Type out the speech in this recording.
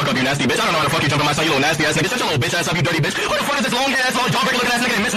fuck up, you nasty bitch. I don't know how to fuck you jumping my side, you little nasty ass nigga. Shut your little bitch ass up, you dirty bitch. Who the fuck is this long ass, long jawbreaker looking ass nigga?